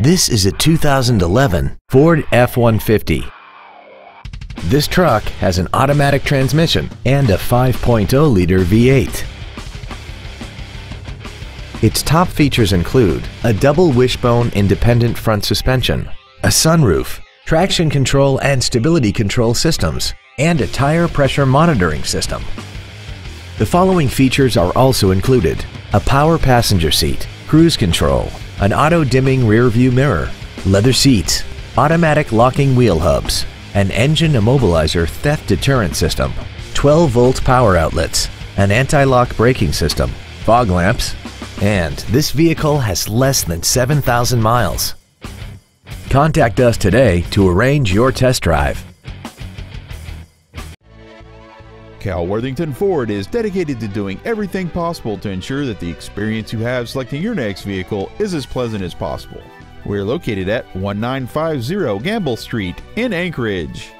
This is a 2011 Ford F-150. This truck has an automatic transmission and a 5.0-liter V8. Its top features include a double wishbone independent front suspension, a sunroof, traction control and stability control systems, and a tire pressure monitoring system. The following features are also included. A power passenger seat, cruise control, an auto-dimming rear-view mirror, leather seats, automatic locking wheel hubs, an engine immobilizer theft deterrent system, 12-volt power outlets, an anti-lock braking system, fog lamps, and this vehicle has less than 7,000 miles. Contact us today to arrange your test drive. Cal Worthington Ford is dedicated to doing everything possible to ensure that the experience you have selecting your next vehicle is as pleasant as possible. We're located at 1950 Gambell Street in Anchorage.